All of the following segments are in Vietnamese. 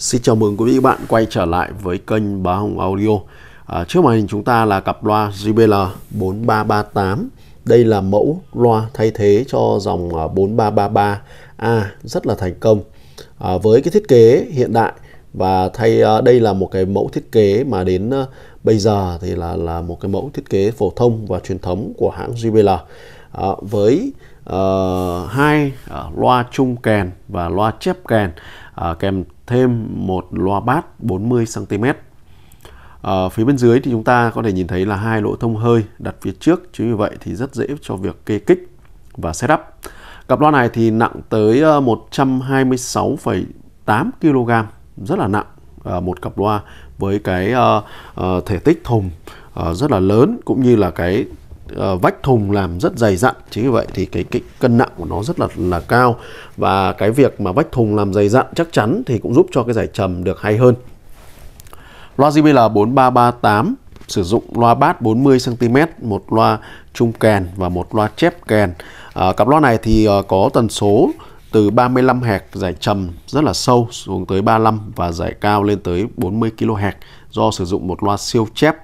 Xin chào mừng quý vị và bạn quay trở lại với kênh Bá Hồng Audio. À, trước màn hình chúng ta là cặp loa JBL 4338. Đây là mẫu loa thay thế cho dòng à, 4333A rất là thành công. À, với cái thiết kế hiện đại và thay à, đây là một cái mẫu thiết kế mà đến à, bây giờ thì là là một cái mẫu thiết kế phổ thông và truyền thống của hãng JBL. À, với uh, hai uh, loa chung kèn và loa chép kèn uh, kèm thêm một loa bát 40 cm. À, phía bên dưới thì chúng ta có thể nhìn thấy là hai lỗ thông hơi đặt phía trước chính vì vậy thì rất dễ cho việc kê kích và setup. Cặp loa này thì nặng tới ờ, 126,8 kg, rất là nặng. Ờ, một cặp loa với cái ờ, ờ, thể tích thùng ờ, rất là lớn cũng như là cái uh, vách thùng làm rất dày dặn. Chính vì vậy thì cái, cái cân nặng của nó rất là là cao. Và cái việc mà vách thùng làm dày dặn chắc chắn thì cũng giúp cho cái giải trầm được hay hơn. Loa JBL 4338 sử dụng loa bát 40 cm một loa trung kèn và một loa chép kèn. À, cặp loa này thì uh, có tần số từ 35 hạt giải trầm rất là sâu xuống tới 35 và giải cao lên tới 40 kHz do sử dụng một loa siêu chép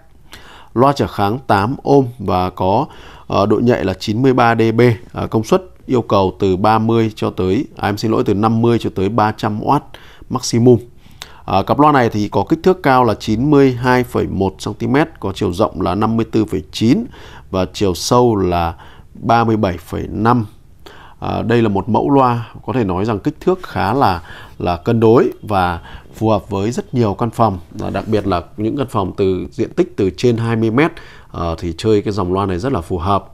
loa trở kháng 8 ohm và có uh, độ nhạy là 93 dB, uh, công suất yêu cầu từ 30 cho tới à, em xin lỗi từ 50 cho tới 300W maximum. À, cặp loa này thì có kích thước cao là 92,1 cm, có chiều rộng là 54,9 và chiều sâu là 37,5 à, đây là một mẫu loa có thể nói rằng kích thước khá là là cân đối và phù hợp với rất nhiều căn phòng. Và đặc biệt là những căn phòng từ diện tích từ trên 20 mét à, thì chơi cái dòng loa này rất là phù hợp.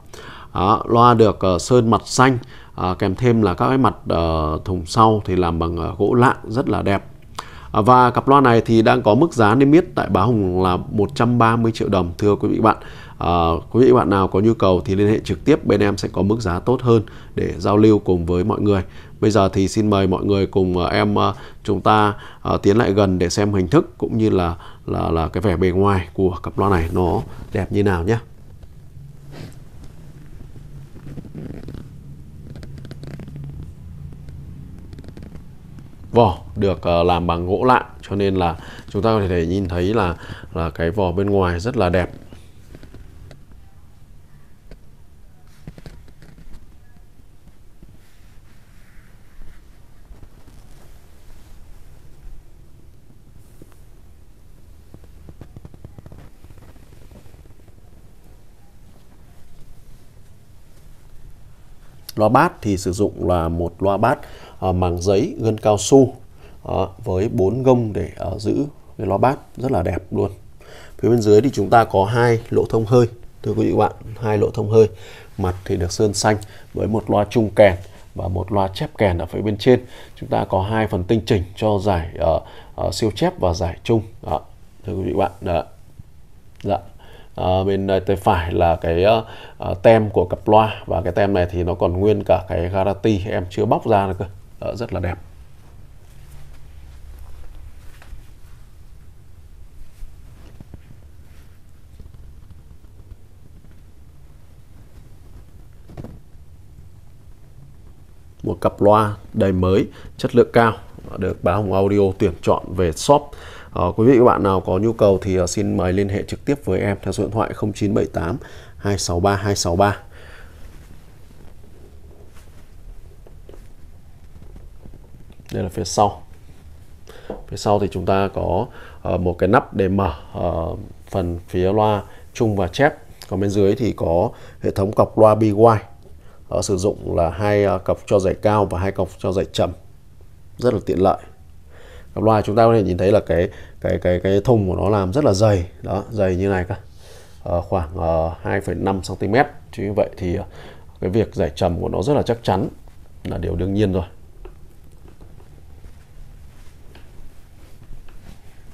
À, loa được uh, sơn mặt xanh à, kèm thêm là các cái mặt uh, thùng sau thì làm bằng uh, gỗ lạng rất là đẹp. À, và cặp loa này thì đang có mức giá niêm yết tại Bá Hùng là 130 triệu đồng thưa quý vị bạn À, quý vị bạn nào có nhu cầu thì liên hệ trực tiếp bên em sẽ có mức giá tốt hơn để giao lưu cùng với mọi người. Bây giờ thì xin mời mọi người cùng à, em à, chúng ta uh, tiến lại gần để xem hình thức cũng như là là là cái vẻ bề ngoài của cặp loa này nó đẹp như nào nhé. Vỏ được uh, làm bằng gỗ lạng cho nên là chúng ta có thể nhìn thấy là là cái vỏ bên ngoài rất là đẹp. Loa bát thì sử dụng là một loa bát à, màng giấy gân cao su à, với bốn gông để à, giữ cái loa bát rất là đẹp luôn. Phía bên dưới thì chúng ta có hai lỗ thông hơi thưa quý vị bạn, hai lỗ thông hơi. Mặt thì được sơn xanh với một loa trung kèn và một loa chép kèn ở phía bên trên. Chúng ta có hai phần tinh chỉnh cho giải uh, uh, siêu chép và giải trung. Đó, thưa quý vị bạn. Đó. Dạ à, bên ờ, tay phải là cái uh, tem của cặp loa. Và cái tem này thì nó còn nguyên cả cái garati em chưa bóc ra nữa cơ. Đó, rất là đẹp. Một cặp loa đầy mới chất lượng cao được báo Hồng Audio tuyển chọn về shop. Ờ, quý vị các bạn nào có nhu cầu thì uh, xin mời liên hệ trực tiếp với em theo số điện thoại 0978 263 263. Đây là phía sau. Phía sau thì chúng ta có uh, một cái nắp để mở uh, phần phía loa chung và chép. Còn bên dưới thì có hệ thống cọc loa BY. Uh, sử dụng là hai uh, cọc cho giải cao và hai cọc cho giải trầm. Rất là tiện lợi gặp loa chúng ta có thể nhìn thấy là cái cái cái cái thùng của nó làm rất là dày. Đó dày như này cả à, ờ, khoảng uh, 2,5 cm chứ như vậy thì uh, cái việc giải trầm của nó rất là chắc chắn là điều đương nhiên rồi.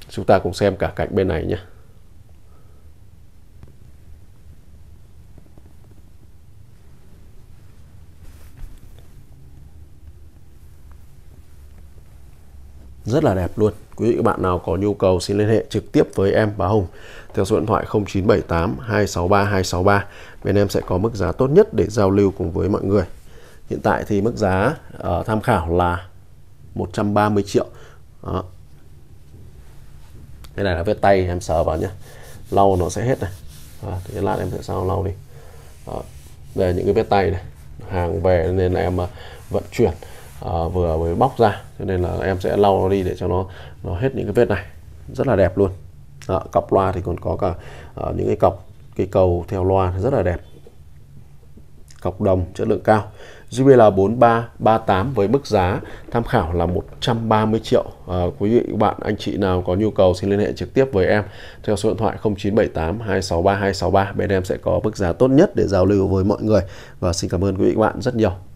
Chúng ta cùng xem cả cạnh bên này nhé. Rất là đẹp luôn. Quý vị các bạn nào có nhu cầu xin liên hệ trực tiếp với em Bá Hồng theo số điện thoại 0978 263 263 bên em sẽ có mức giá tốt nhất để giao lưu cùng với mọi người. Hiện tại thì mức giá uh, tham khảo là 130 triệu. Đó. cái này là vết tay em sờ vào nhé lau nó sẽ hết này. À, thì lát em sẽ sao lau đi. Đó. đây là những cái vết tay này. Hàng về nên là em uh, vận chuyển à, vừa mới bóc ra cho nên là em sẽ lau nó đi để cho nó nó hết những cái vết này rất là đẹp luôn dạ, à, cọc loa thì còn có cả à, những cái cọc cái cầu theo loa rất là đẹp cọc đồng chất lượng cao JBL 4338 với mức giá tham khảo là 130 triệu. À, quý vị các bạn anh chị nào có nhu cầu xin liên hệ trực tiếp với em theo số điện thoại 0978 263 263. Bên em sẽ có mức giá tốt nhất để giao lưu với mọi người. Và xin cảm ơn quý vị các bạn rất nhiều.